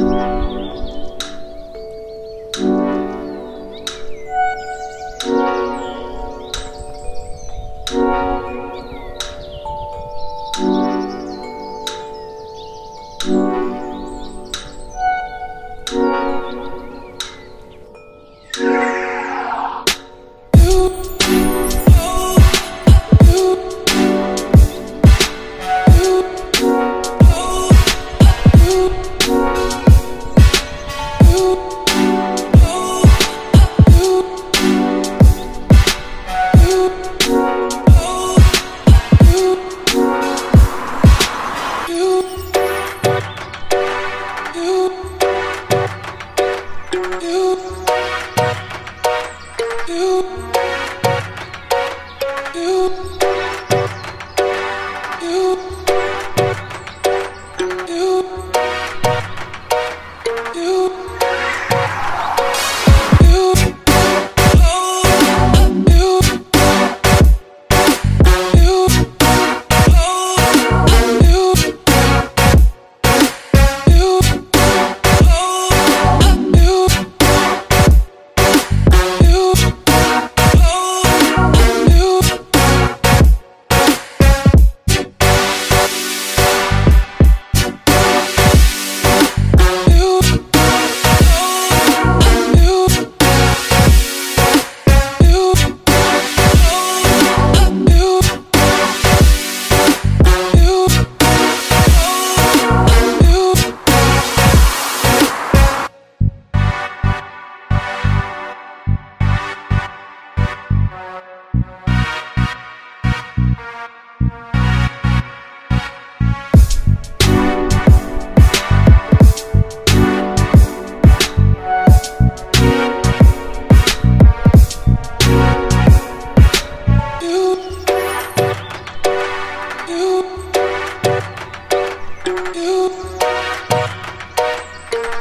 啊。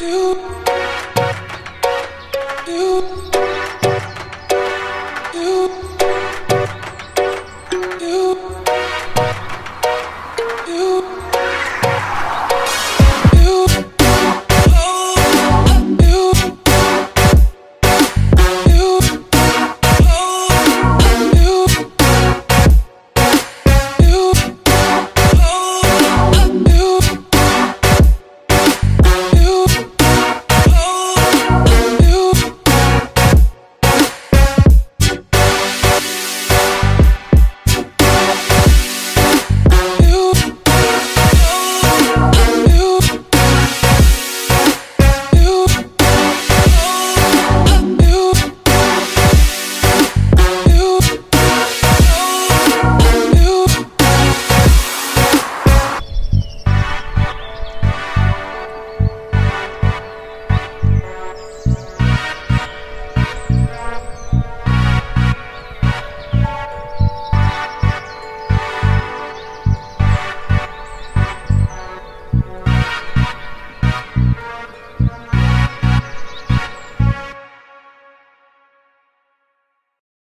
do.